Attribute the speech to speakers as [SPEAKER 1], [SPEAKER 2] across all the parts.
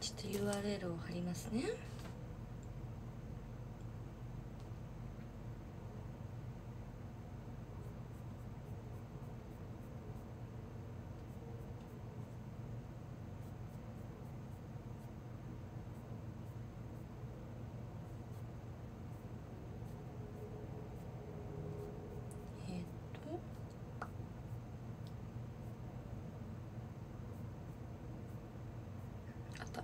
[SPEAKER 1] ちょっと URL を貼りますねえーっとあった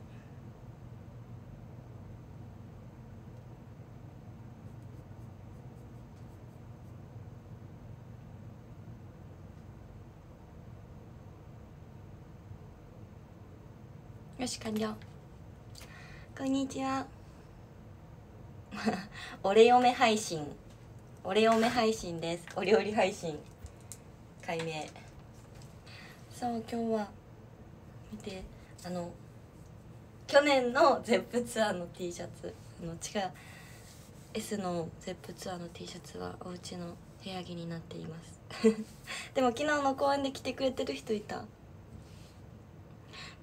[SPEAKER 1] よし完了こんにちは。俺嫁配信。俺嫁配信です。お料理配信。解明そう今日は見てあの去年の ZEP ツアーの T シャツ。あの違う S の ZEP ツアーの T シャツはお家の部屋着になっています。でも昨日の公演で着てくれてる人いた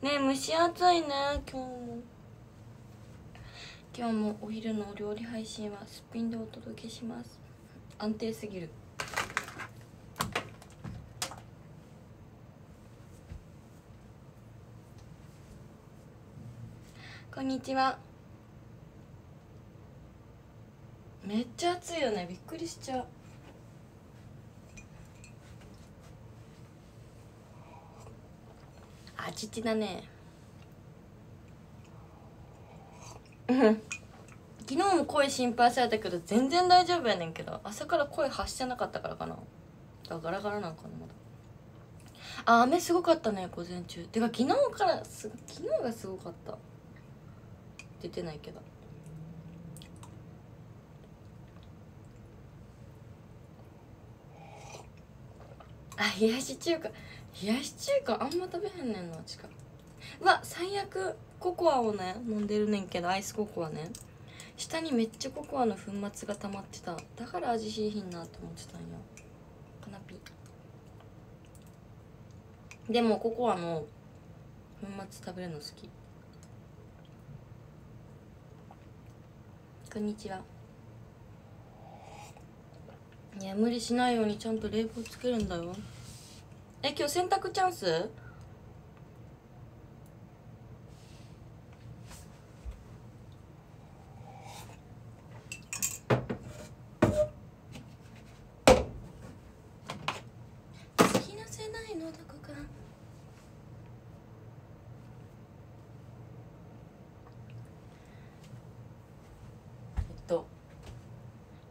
[SPEAKER 1] ね蒸し暑いね今日も。今日もお昼のお料理配信はすっぴんでお届けします。安定すぎる。こんにちは。めっちゃ暑いよね。びっくりしちゃう。あちだね。う ん昨日も声心配されたけど全然大丈夫やねんけど。朝から声発してなかったからかな。ガラガラなんかなまだ。あ雨すごかったね午前中。てか昨日からす昨日がすごかった。出てないけど。あ冷やし中華。冷やし中華あんま食べへんねんなちかうわ最悪ココアをね飲んでるねんけどアイスココアね。下にめっちゃココアの粉末が溜まってた。だから味しいひんなと思ってたんよ。かなぴでもココアの粉末食べるの好き。こんにちは。いや無理しないようにちゃんと冷房つけるんだよ。え今日洗濯チャンス？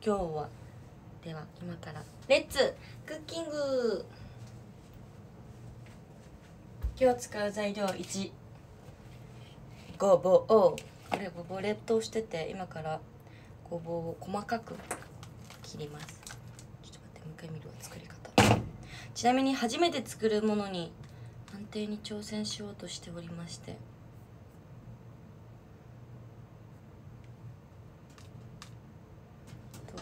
[SPEAKER 1] 今日はでは今からレッツクッキング今日使う材料1ごぼう。これごぼう冷凍してて今からごぼうを細かく切ります。ちょっと待ってもう一回見るわ作り方。ちなみに初めて作るものに安定に挑戦しようとしておりましてと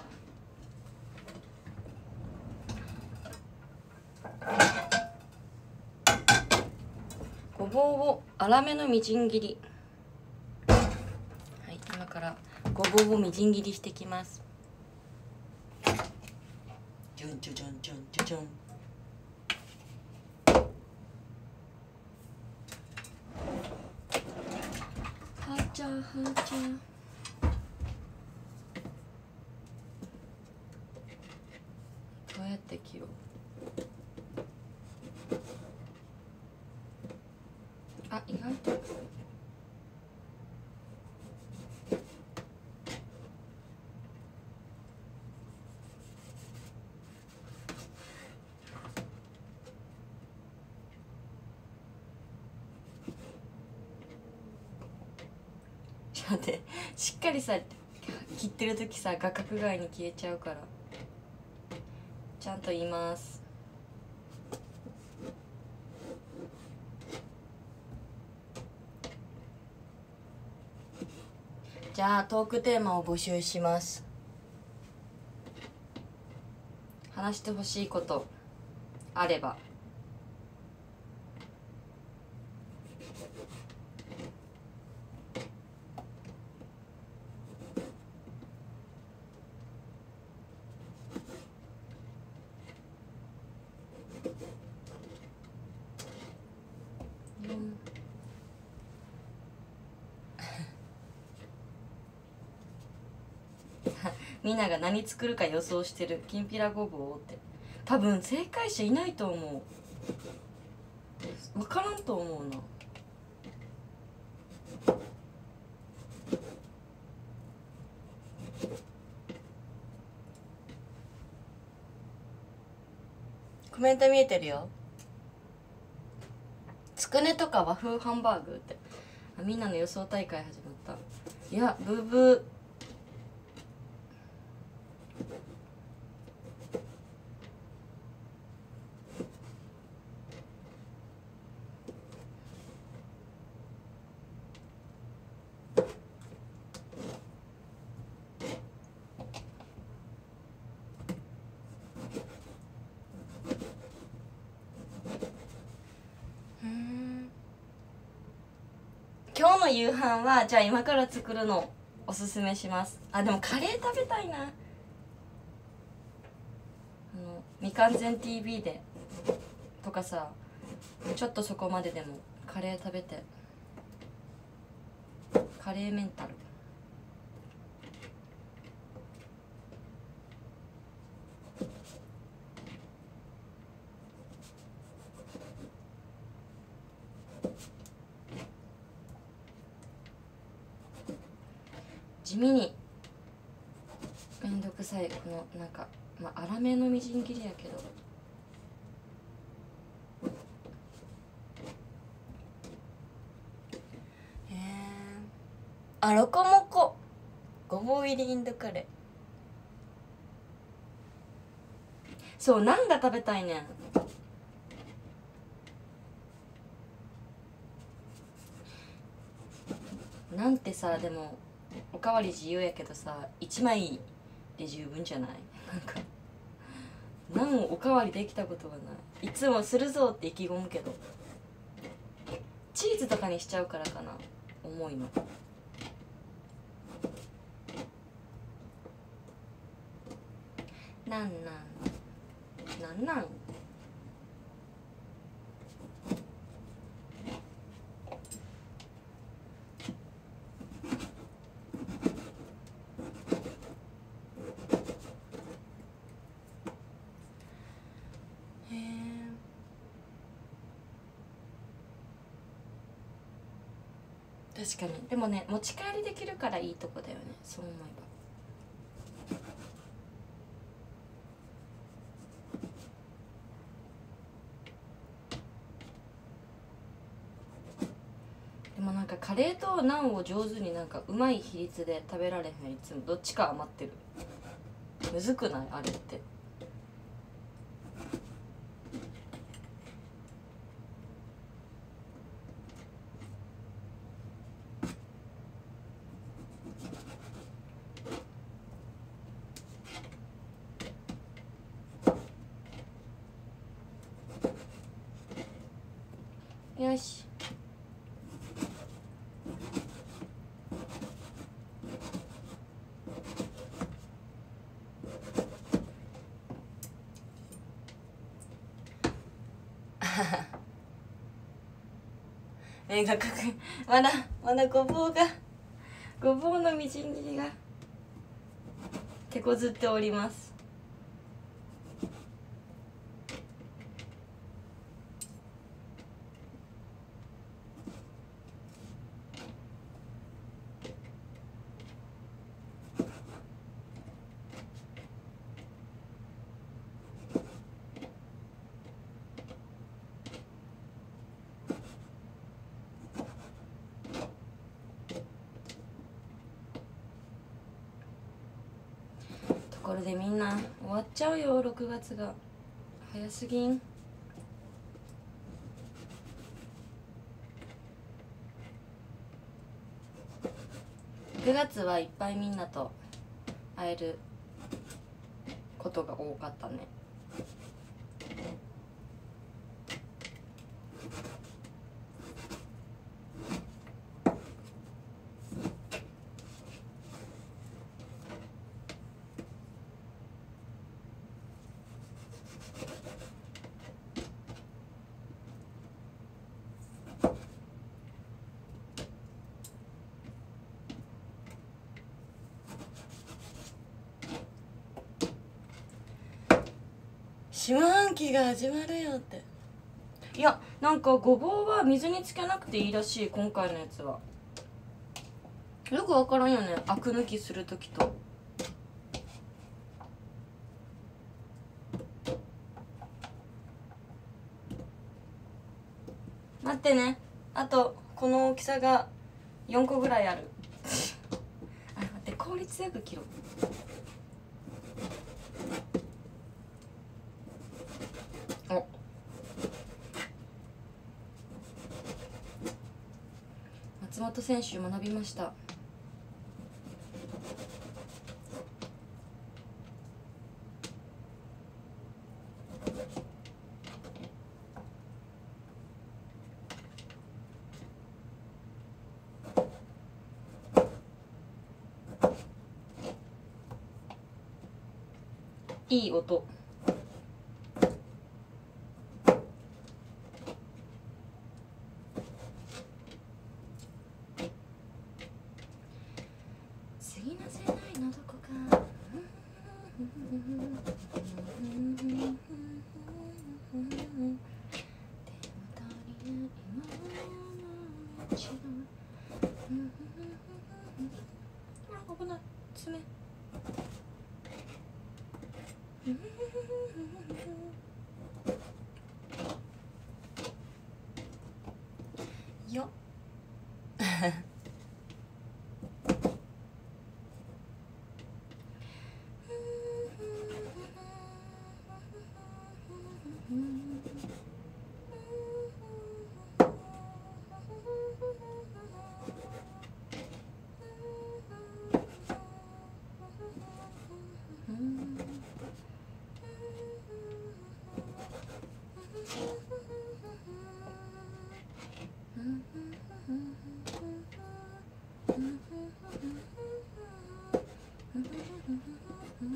[SPEAKER 1] ごぼうを粗めのみじん切り。はい今からごぼうをみじん切りしてきます。ジュンジュジュンジュンジュジュン。はちゃはちゃどうやって切ろうあ意外としっかりさ切ってる時さ画角外に消えちゃうから。ちゃんと言います。じゃあトークテーマを募集します。話してほしいことあれば。みんなが何作るか予想してる。きんぴらごぼうって。多分正解者いないと思う。分からんと思うな。コメント見えてるよ。つくねとか和風ハンバーグって。あみんなの予想大会始まった。いやブーブーうん今日の夕飯はじゃあ今から作るのおすすめします。あでもカレー食べたいな。あの未完全 TV でとかさちょっとそこまででもカレー食べて。カレーメンタル地味にめんどくさいこのなんかまあ粗めのみじん切りやけど。へえあロコモコ。ごぼう入りインドカレー。そうナンが食べたいねん。なんてさでもおかわり自由やけどさ1枚で十分じゃない？なんかナンおかわりできたことがない。いつもするぞって意気込むけどチーズとかにしちゃうからかな重いの。なんなん？なんなんへえ確かに。でもね持ち帰りできるからいいとこだよね。そう思えば。でもなんかカレーとナンを上手になんかうまい比率で食べられへんいつもどっちか余ってる。むずくない？あれってよし目がかくまだまだごぼうがごぼうのみじん切りが手こずっておりますところでみんな終わっちゃうよ6月が。早すぎん。9月はいっぱいみんなと会えることが多かったね。四半期が始まるよって。いやなんかごぼうは水につけなくていいらしい今回のやつは。よくわからんよね。アク抜きする時と。待ってね。あとこの大きさが4個ぐらいある。あ待って効率よく切ろうお松本選手学びました。いい音。Mm-hmm. あ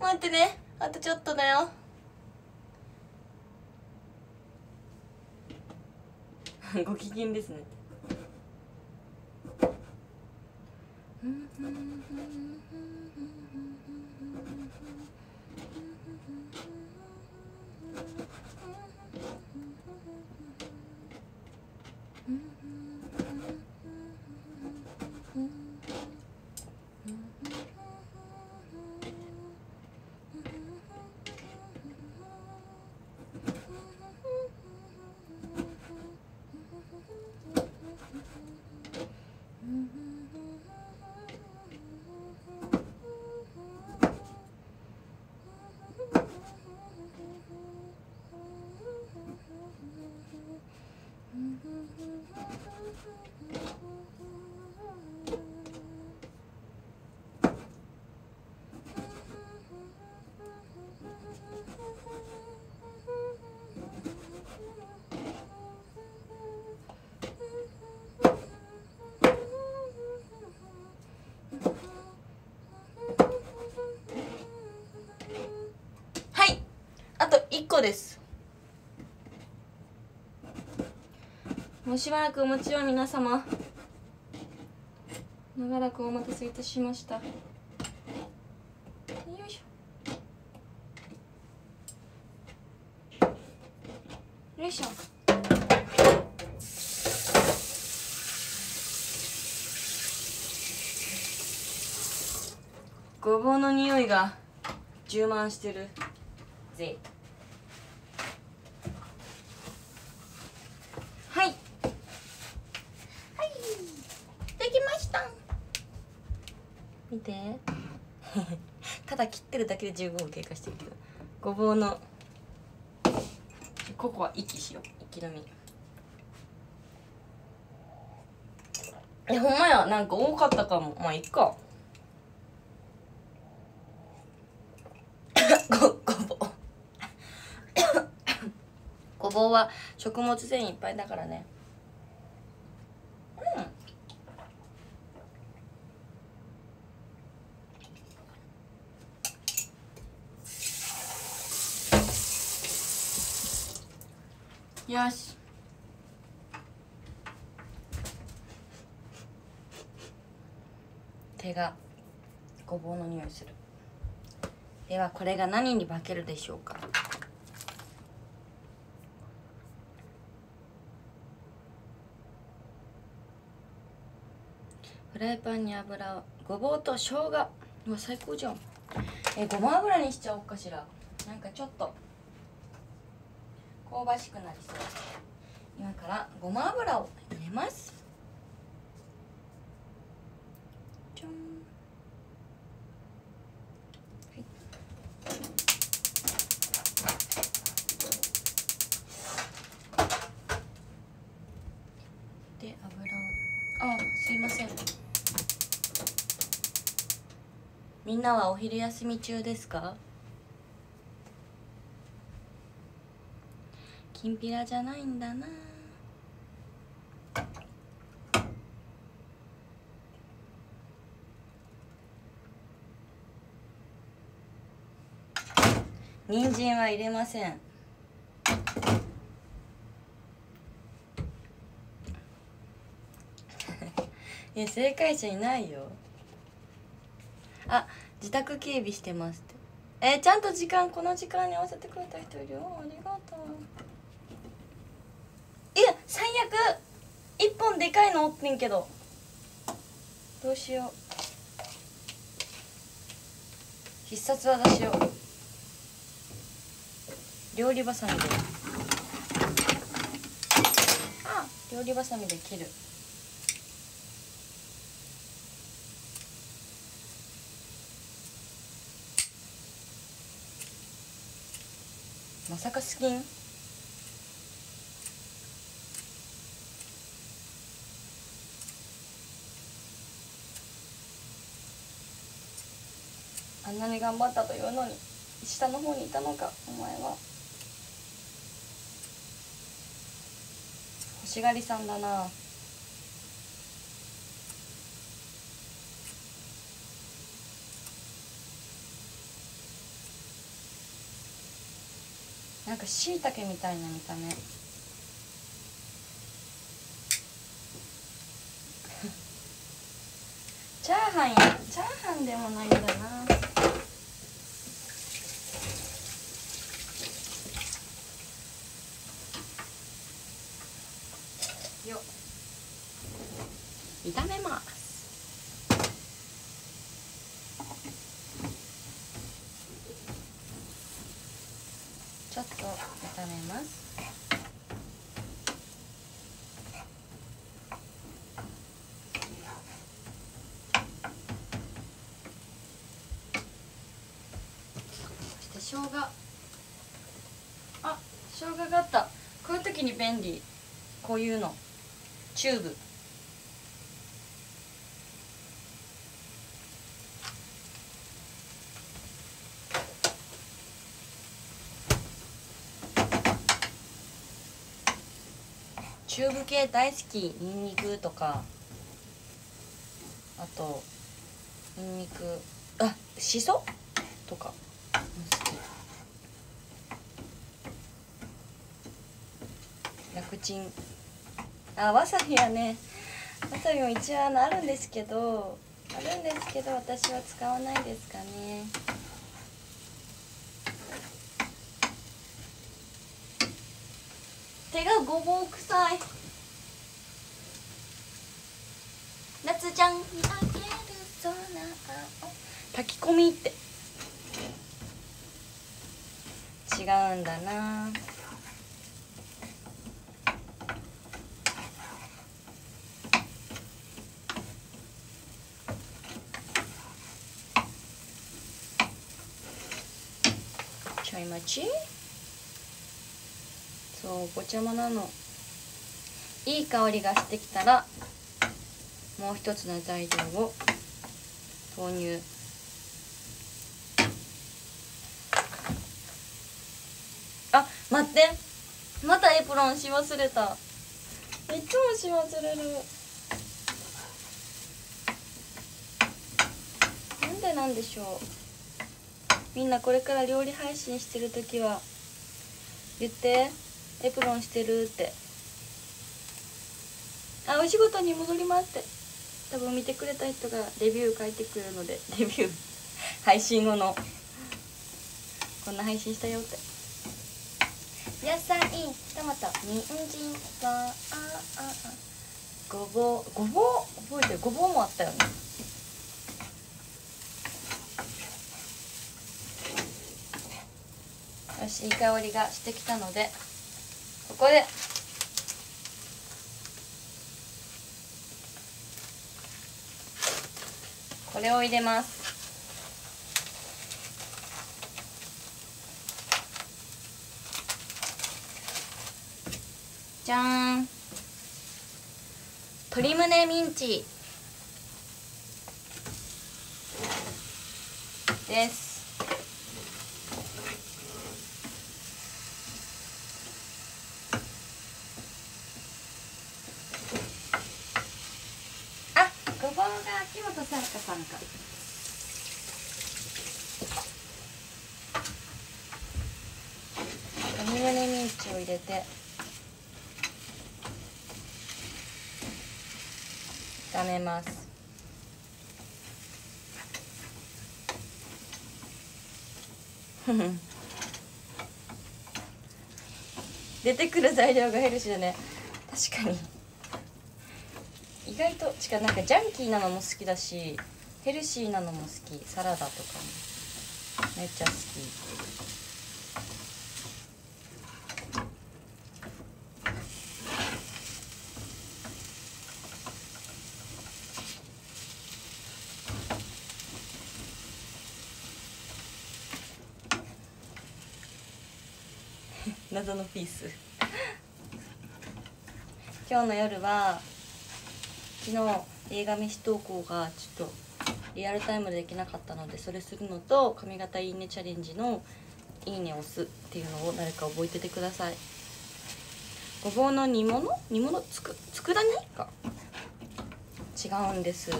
[SPEAKER 1] 待ってね。あとちょっとだよ。ご機嫌ですね。Thank you. 個です。もうしばらくお待ちを皆様。長らくお待たせいたしました。よいしょ。よいしょ。ごぼうの匂いが充満してる。ぜはいはいできました見てただ切ってるだけで15分経過してるけど。ごぼうの。ココア息しよう。息飲み。えほんまや。なんか多かったかも。まあいっか。ごごぼう。ごぼうは食物繊維いっぱいだからねうんよし。手がごぼうの匂いする。ではこれが何に化けるでしょうか。フライパンに油をごぼうと生姜。うわ最高じゃん。えごま油にしちゃおうかしら。なんかちょっと。香ばしくなりそう。今からごま油を入れます。じゃんはい。で油。をあすいません。みんなはお昼休み中ですか？きんぴらじゃないんだな。人参は入れません。いや正解者いないよ。あ自宅警備してますって。えーちゃんと時間この時間に合わせてくれた人いるよ。ありがとう。最悪一本でかいのおってんけど。どうしよう。必殺技しよう。料理ばさみで。あ料理ばさみで切る。まさかスキン？んなに頑張ったというのに下の方にいたのかお前は。欲しがりさんだな。なんかしいたけみたいな見た目。チャーハンやチャーハンでもないんだなよっ炒めますちょっと炒めますそして生姜あ生姜があったこういう時に便利。こういうの。チューブ。チューブ系大好き。ニンニクとか。あとニンニク。あしそとかも好き楽ちん。あわさびはねわさびも一応あのあるんですけどあるんですけど私は使わないですかね。手がごぼう臭い。夏ちゃんにあげる空を。炊き込みって。違うんだな待ち。そうごちゃまなの。いい香りがしてきたらもう一つの材料を投入。あ待って。またエプロンし忘れた。いつもし忘れる。なんでなんでしょう。みんなこれから料理配信してる時は言ってエプロンしてるって。あお仕事に戻りますって。多分見てくれた人がレビュー書いてくるので レビュー配信後の。こんな配信したよって。野菜トマト人参はあああ。ごぼうごぼう？覚えてる？ごぼうもあったよねよしいい香りがしてきたのでここでこれを入れます。じゃーん。鶏胸ミンチですあごぼうが秋元さやかさんか鶏胸ミンチを入れて。炒めます。ふふ。出てくる材料がヘルシーだね。確かに。意外としかなんかジャンキーなのも好きだしヘルシーなのも好き。サラダとかも。めっちゃ好き。謎のピース。今日の夜は昨日映画飯投稿がちょっとリアルタイムでできなかったのでそれするのと髪型いいねチャレンジのいいね押すっていうのを誰か覚えててください。ごぼうの煮物？煮物？つく？佃煮か違うんです。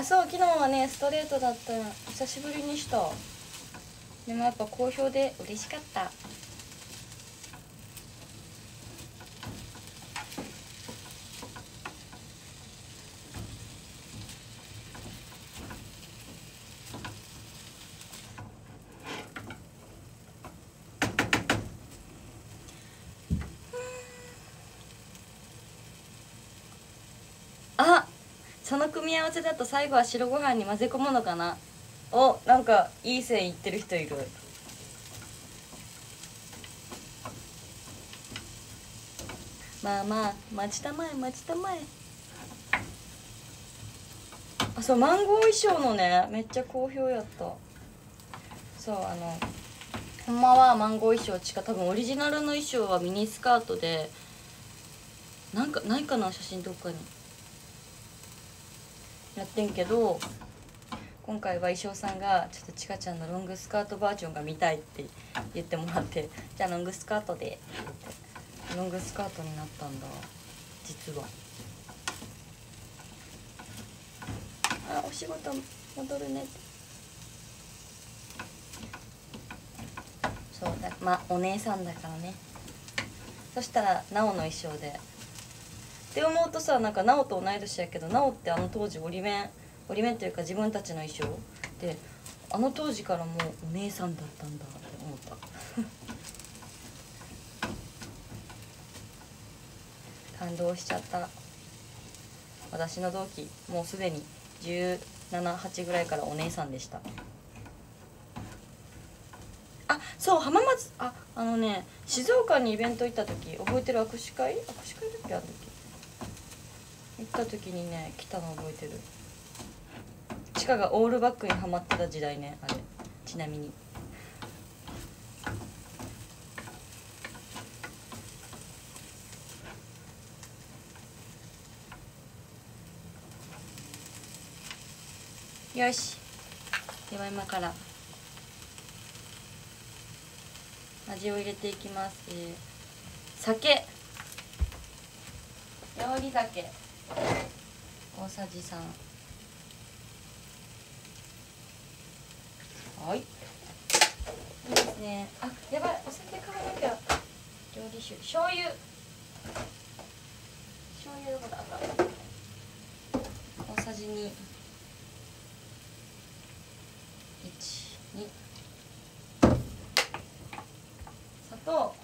[SPEAKER 1] あそう昨日はねストレートだった。久しぶりにした。でもやっぱ好評で嬉しかったあその組み合わせだと最後は白ご飯に混ぜ込むのかな？おなんかいい線いってる人いる。まあまあ待ちたまえ待ちたまえ。あそうマンゴー衣装のねめっちゃ好評やった。そうあのほんまはマンゴー衣装ちか多分オリジナルの衣装はミニスカートでなんかないかな写真どっかに。やってんけど今回は衣装さんがちょっとちかちゃんのロングスカートバージョンが見たいって言ってもらってじゃあロングスカートでロングスカートになったんだ実は。あお仕事戻るね。そうだまあお姉さんだからね。そしたらなおの衣装でって思うとさなんか奈緒と同い年やけど奈緒ってあの当時折り面折り面というか自分たちの衣装。であの当時からもうお姉さんだったんだって思った。感動しちゃった。私の同期もうすでに178ぐらいからお姉さんでした。あそう浜松ああのね静岡にイベント行った時覚えてる握手会？握手会だっけあの行った時にね来たの覚えてる。チカがオールバックにはまってた時代ねあれ。ちなみに。よし。では今から。味を入れていきます、えー酒料理酒。大さじ3はい。いいですね。あやばい。お酒買わなきゃ。料理酒。醤油。醤油どこだ大さじ2 1 2砂糖。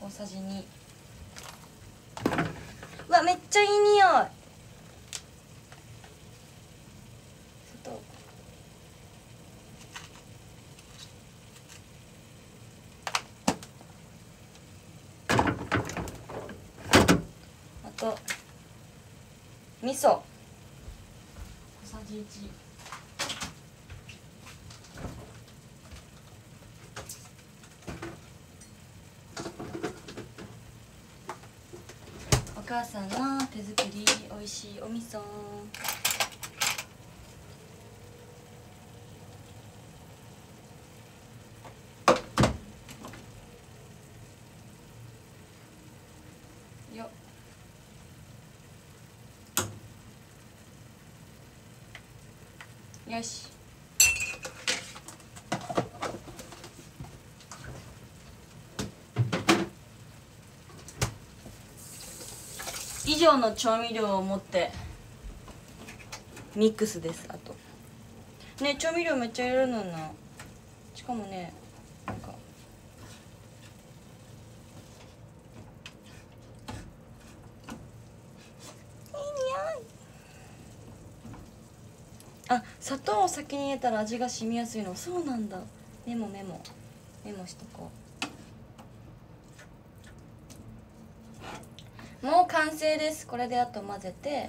[SPEAKER 1] 大さじ2ちゃいい匂い。あと。味噌。小さじ1母さんの手作り美味しいお味噌。よよし。以上の調味料を持ってミックスですあと。ね調味料めっちゃ入れるのな。しかもねなんか。いい匂い。あ砂糖を先に入れたら味が染みやすいの。そうなんだ。メモメモ。メモしとこうもう完成です。これであと混ぜて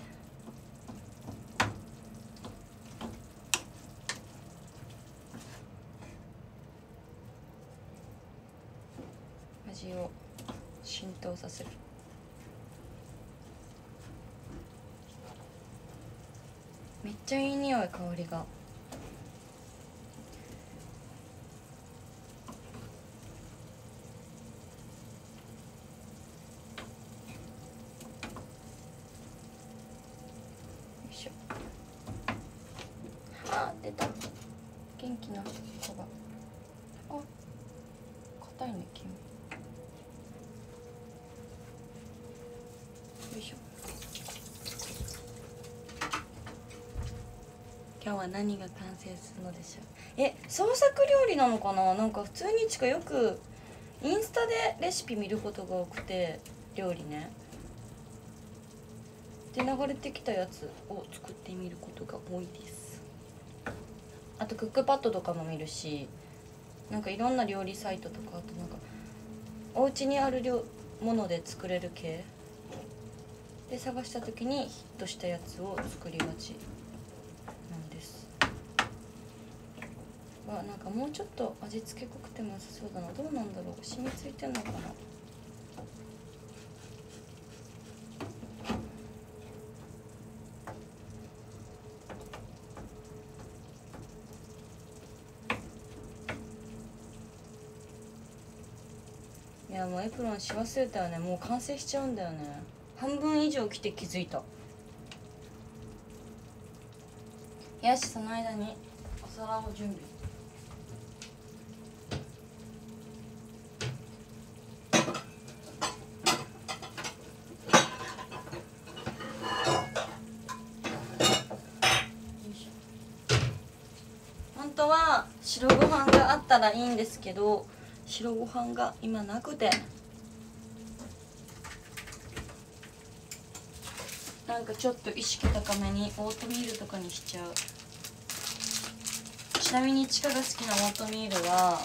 [SPEAKER 1] 味を浸透させるめっちゃいい匂い香りがよいしょ。あ出た。元気な子が。あ硬いね君。よいしょ。今日は何が完成するのでしょう？え創作料理なのかな？なんか普通にちかよくインスタでレシピ見ることが多くて料理ね。で流れてきたやつを作ってみることが多いです。あとクックパッドとかも見るしなんかいろんな料理サイトとかあとなんかお家にあるもので作れる系？で探した時にヒットしたやつを作りがちなんです。わなんかもうちょっと味付け濃くても良さそうだな。どうなんだろう？染みついてんのかないやもうエプロンし忘れたよねもう完成しちゃうんだよね。半分以上来て気づいた。よしその間にお皿を準備。本当は白ご飯があったらいいんですけど白ご飯が今なくて。なんかちょっと意識高めにオートミールとかにしちゃう。ちなみにチカが好きなオートミールは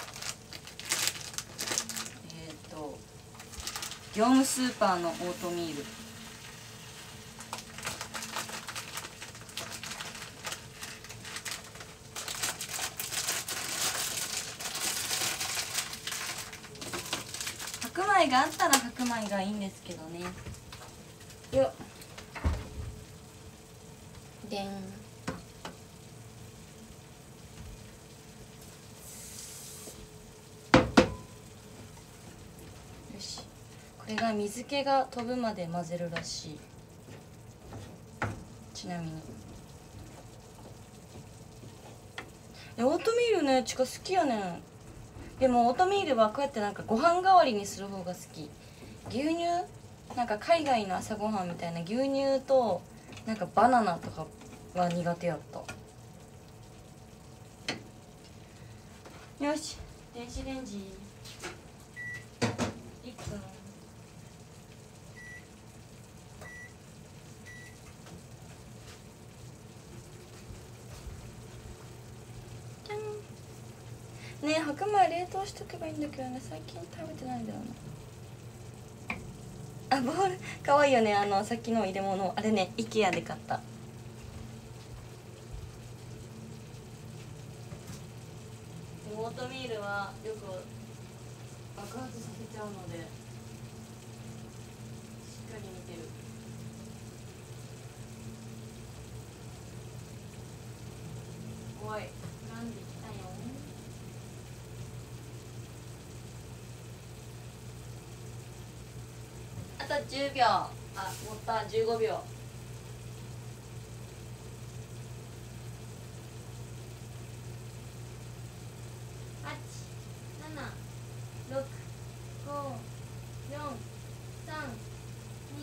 [SPEAKER 1] えっ、と業務スーパーのオートミール。白米があったら白米がいいんですけどね。よっでんよし。これが水気が飛ぶまで混ぜるらしい。ちなみに。えオートミールねちか好きやねん。でもオートミールはこうやってなんかご飯代わりにする方が好き。牛乳？なんか海外の朝ごはんみたいな牛乳となんかバナナとかは苦手やった。よし。電子レンジ。1分ねえ白米冷凍しとけばいいんだけどね。最近食べてないんだよなボール。かわいいよね。あのさっきの入れ物。あれね IKEA で買った。オートミールはよく爆発させちゃうのでしっかり見てるおいなんで来たよあと10秒。あもった。15秒。八七六五四三二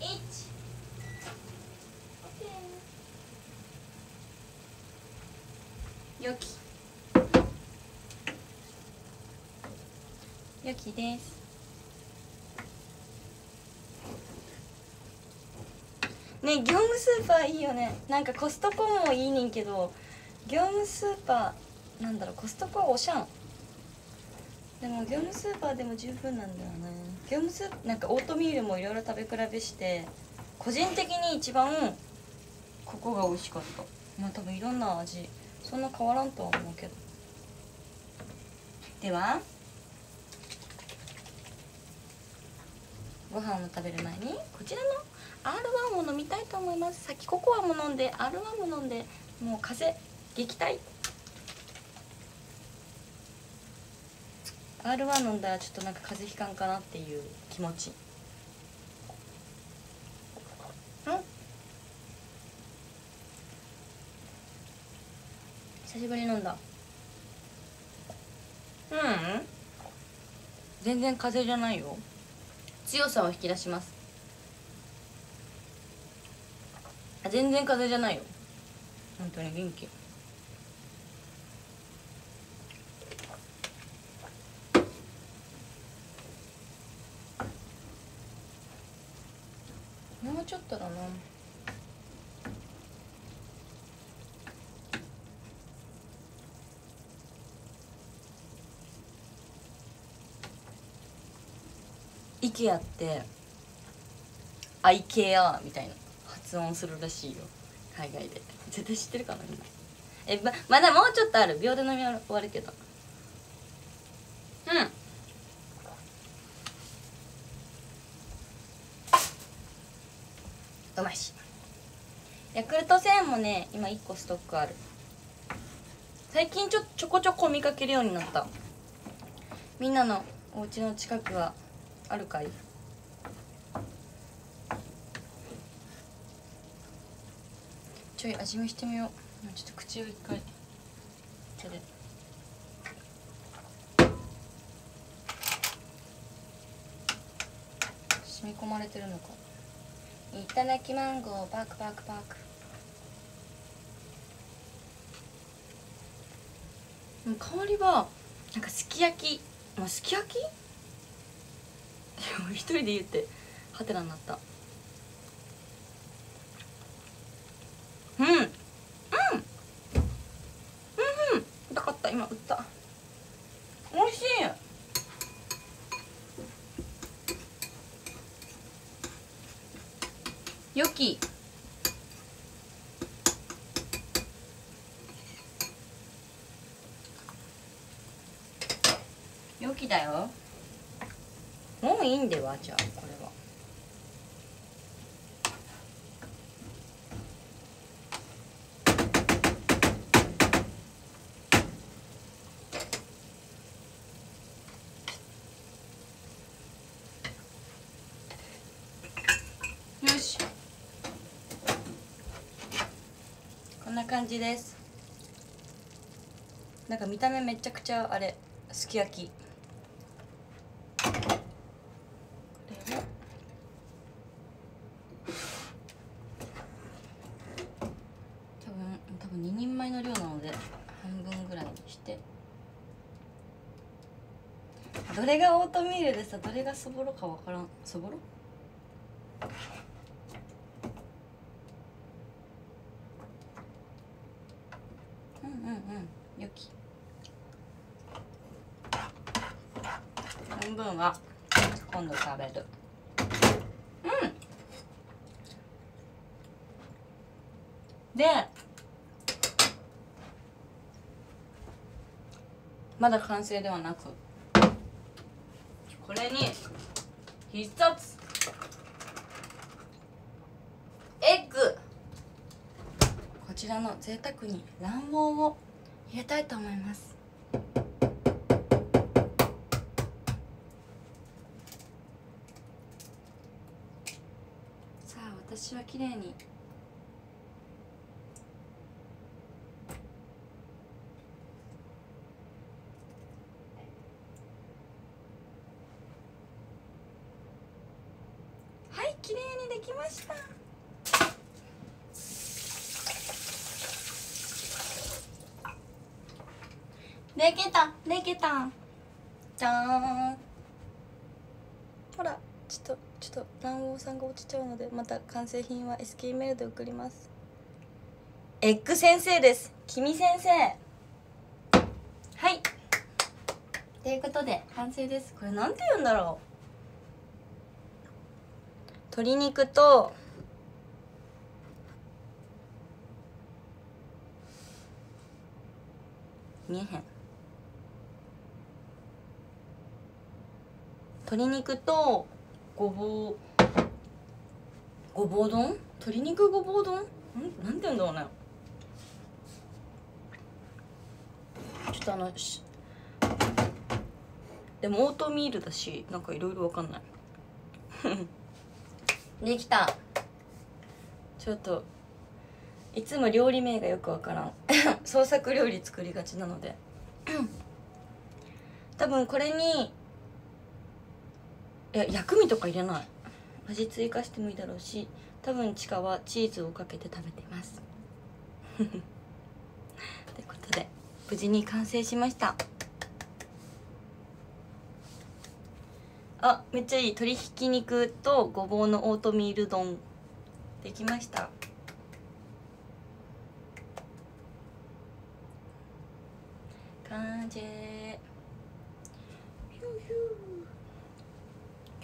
[SPEAKER 1] 一。オッケー。よき。よきです。ね業務スーパーいいよね。なんかコストコもいいねんけど業務スーパーなんだろう。コストコはおしゃん。でも業務スーパーでも十分なんだよね。業務スーパーなんかオートミールもいろいろ食べ比べして個人的に一番ここが美味しかった。まあ多分いろんな味。そんな変わらんとは思うけど。ではご飯を食べる前にこちらの R1 を飲みたいと思います。さっきココアも飲んで R1 も飲んでもう風撃退。R1 飲んだらちょっとなんか風邪ひかんかなっていう気持ち。うん。久しぶり飲んだ。うん。全然風邪じゃないよ。強さを引き出しますあ全然風邪じゃないよ。本当に元気。もうちょっとだな。イケアってアイケアみたいな。発音するらしいよ。海外で。絶対知ってるかなみんな。えままだもうちょっとある。秒で飲み終わるけど。うん。うまいし。ヤクルト1000もね今1個ストックある。最近ちょちょこちょこ見かけるようになった。みんなのお家の近くはあるかい？ちょい味見してみよう。ちょっと口を一回。手で。染み込まれてるのか。いただきマンゴーパクパクパク。でも香りはなんかすき焼き。まあすき焼き？一人で言ってハテナになったうんうんうんうん痛かった今打った美味しいよきよきだよ。もういいんではじゃあこれは。よし。こんな感じです。なんか見た目めちゃくちゃあれすき焼きこれを多分多分2人前の量なので半分ぐらいにしてどれがオートミールでさどれがそぼろかわからん。そぼろ？うんうんうん。よき。半分は今度食べる。うん。でまだ完成ではなくこれに必殺。エッグ。こちらの贅沢に卵黄を入れたいと思います。さあ私は綺麗にはい綺麗にできました。できたできた。じゃーん。ほらちょっとちょっと卵黄さんが落ちちゃうのでまた完成品は SK メールで送ります。エッグ先生です。君先生。はい。ということで完成です。これなんて言うんだろう。鶏肉と見えへん。鶏肉とごぼうごぼう丼？鶏肉ごぼう丼？ん？なんて言うんだろうね。ちょっとあのでもオートミールだしなんかいろいろわかんない。できた。ちょっといつも料理名がよくわからん。創作料理作りがちなので。多分これにいや薬味とか入れない。味追加してもいいだろうし多分ちかはチーズをかけて食べてます。ということで無事に完成しました。あめっちゃいい。鶏ひき肉とごぼうのオートミール丼。できました。完成。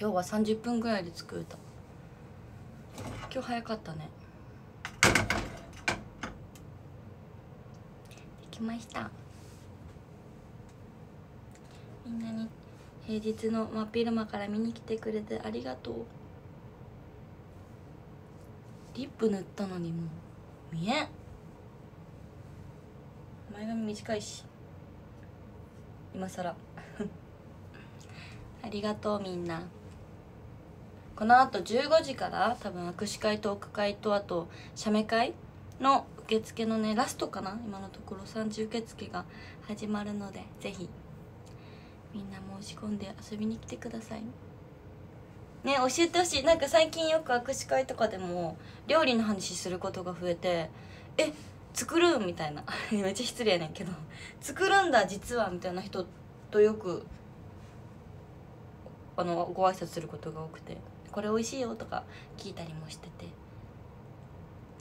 [SPEAKER 1] 今日は30分ぐらいで作れた。今日早かったね。できました。みんなに平日の真っ昼間から見に来てくれてありがとう。リップ塗ったのにもう見えん。前髪短いし。今更。ありがとうみんな。このあと15時から多分握手会トーク会とあと写メ会の受付のねラストかな。今のところ3次受付が始まるのでぜひ。みんな申し込んで遊びに来てください。ね教えてほしい。なんか最近よく握手会とかでも料理の話することが増えてえ作るみたいな。めっちゃ失礼やねんけど。作るんだ実はみたいな人とよくあのご挨拶することが多くて。これ美味しいよとか聞いたりもしてて。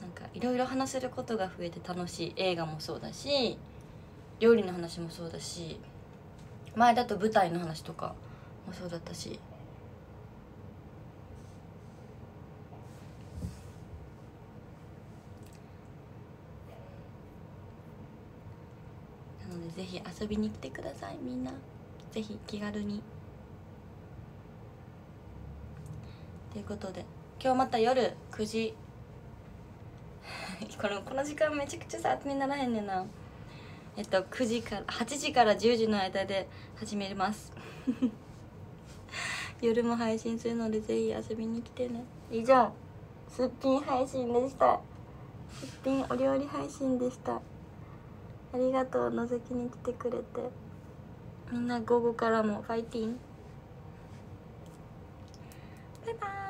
[SPEAKER 1] なんかいろいろ話せることが増えて楽しい。映画もそうだし料理の話もそうだし。前だと舞台の話とかもそうだったし。なのでぜひ遊びに来てくださいみんな。ぜひ気軽に。ということで今日また夜9時。このこの時間めちゃくちゃさ集めにならへんねんな。えっと9時から8時から10時の間で始めます。夜も配信するのでぜひ遊びに来てね。以上すっぴん配信でした。すっぴんお料理配信でした。ありがとう覗きに来てくれて。みんな午後からもファイティン。バイバーイ